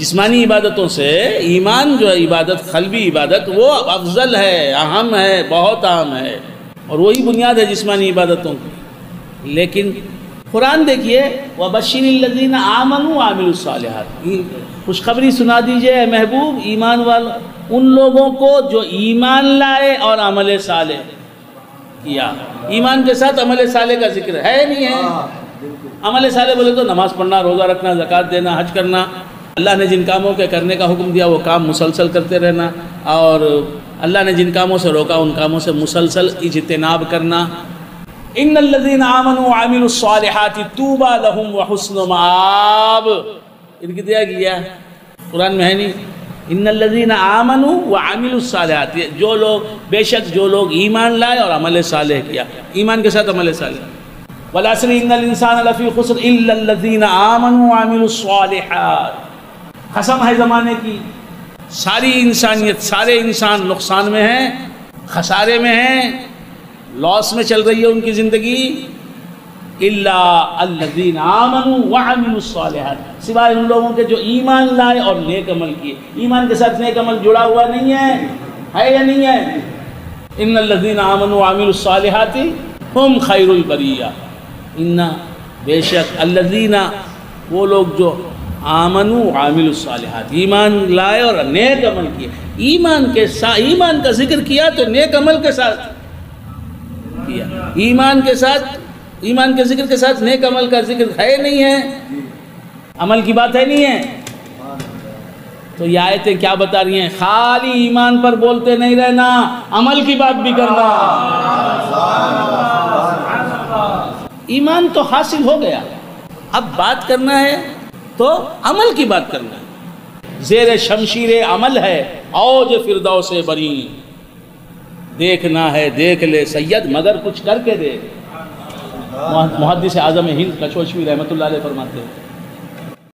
جسمانی عبادتوں سے ایمان جو ہے عبادت قلبی عبادت وہ افضل ہے اہم ہے بہت اہم ہے۔ اور وہی بنیاد ہے جسمانی عبادتوں کی۔ لیکن قرآن دیکھیے وہ بشیر الدین آمن عامل الصالحات خوشخبری سنا دیجیے اے محبوب ایمان وال ان لوگوں کو جو ایمان لائے اور عمل صالح کیا۔ ایمان کے ساتھ عمل صالح کا ذکر ہے نہیں ہے۔ عمل صالح بولے تو نماز پڑھنا روزہ رکھنا زکوٰۃ دینا حج کرنا اللہ نے جن کاموں کے کرنے کا حکم دیا وہ کام مسلسل کرتے رہنا اور اللہ نے جن کاموں سے روکا ان کاموں سے مسلسل اجتناب کرنا۔ ان الذين امنوا وعملوا الصالحات طوبى لهم وحسن مآب۔ ان کی دیا گیا قرآن میں ہے نہیں۔ ان الذين امنوا وعملوا الصالحات۔ جو لوگ، بے شک جو لوگ ایمان لائے اور عمل صالح کیا۔ ایمان کے ساتھ عمل صالح۔ والعصر ان الانسان لفی خسر الا الذين امنوا وعملوا الصالحات۔ قسم ہے زمانے کی۔ ساری انسانیت، سارے انسان نقصان میں ہیں، خسارے میں ہیں لاس میں چل رہی ہے ان کی زندگی۔ اللہ الذین آمنوا وعملوا الصالحات۔ سوائے ان لوگوں کے جو ایمان لائے اور نیک عمل کیے۔ ایمان کے ساتھ نیک عمل جڑا ہوا نہیں ہے۔ ہے یا نہیں ہے؟ ان الذین آمنوا وعملوا الصالحات ہم خیر البریہ۔ ان بے شک الذین، وہ لوگ جو آمنوا وعملوا الصالحات۔ ایمان لائے اور نیک عمل کیے۔ ایمان کے ساتھ ایمان کا ذکر کیا تو نیک عمل کے ساتھ کیا۔ ایمان کے ساتھ، ایمان کے ذکر کے ساتھ نیک عمل کا ذکر ہے نہیں ہے۔ عمل کی بات ہے نہیں ہے۔ تو یہ آیتیں کیا بتا رہی ہیں؟ خالی ایمان پر بولتے نہیں رہنا، عمل کی بات بھی کرنا۔ ایمان تو حاصل ہو گیا۔ اب بات کرنا ہے تو عمل کی بات کرنا ہے زیر شمشیر عمل ہے، اوج فردو سے بری۔ دیکھنا ہے، دیکھ لے سید، مگر کچھ کر کے دے محدث اعظم ہند کچوشوی رحمۃ اللہ علیہ فرماتے ہیں۔